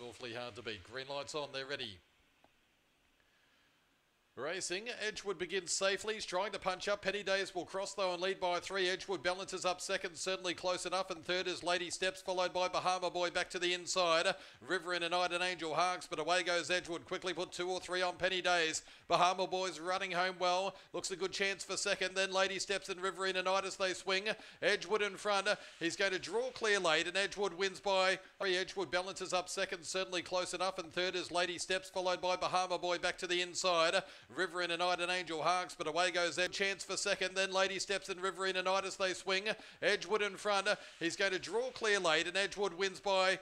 looks awfully hard to beat. Green lights on, they're ready. Racing, Edgewood begins safely. He's trying to punch up. Penny Days will cross though and lead by three. Edgewood balances up second, certainly close enough. And third is Lady Steps, followed by Bahama Boy back to the inside. River in a night and Angel Harks, but away goes Edgewood. Quickly put two or three on Penny Days. Bahama Boy's running home well. Looks a good chance for second. Then Lady Steps and River in a night as they swing. Edgewood in front. He's going to draw clear late, and Edgewood wins by three. Edgewood balances up second, certainly close enough. And third is Lady Steps, followed by Bahama Boy back to the inside. River in a night and Angel Harks, but away goes Ed. Chance for second. Then Lady Steps and a night as they swing. Edgewood in front. He's going to draw clear late, and Edgewood wins by